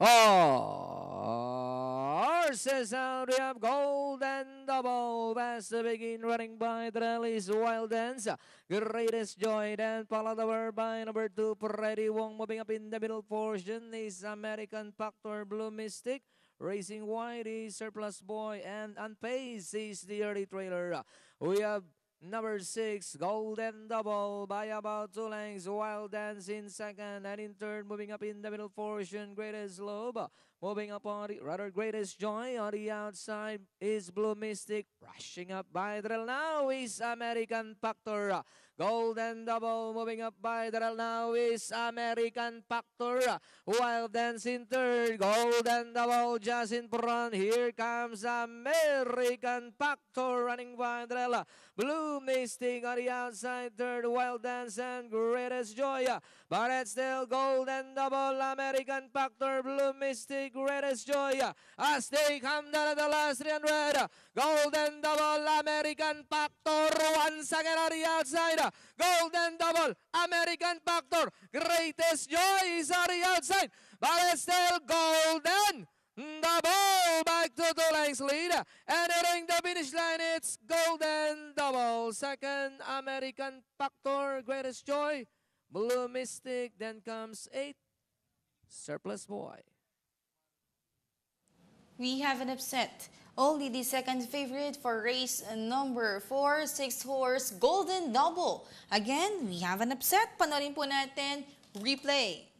Horses out, we have Golden Double. Fast to begin, running by the Trellis Wild Dance. Greatest Joy, then followed by number two, Freddy Wong. Moving up in the middle portion is American Factor Blue Mystic. Racing is Surplus Boy, and Unpace is the early trailer. We have Number six, Golden Double by about two lengths. Wild Dance in second and in third. Moving up in the middle portion, Greatest Love. Moving up on the rather Greatest Joy. On the outside is Blue Mystic. Rushing up by the now is American Factor. Golden Double moving up by the now is American Factor. Wild Dance in third. Golden Double just in front. Here comes American Factor running by the Blue Mystic on the outside third. Wild Dance and Greatest Joy. But it's still Golden Double American Factor. Blue Mystic Greatest Joy. As they come down to the last 300. Golden Double American Factor once again on the outside. Golden double, American Factor, greatest joy is on the outside, but it's still golden. Double back to two lengths lead. Entering the finish line, it's Golden Double. Second, American Factor, Greatest Joy. Blue Mystic, then comes eight, Surplus Boy. We have an upset. Only the second favorite for race number 4, 6 horse Golden Double. Again, we have an upset. Panorin po natin, replay.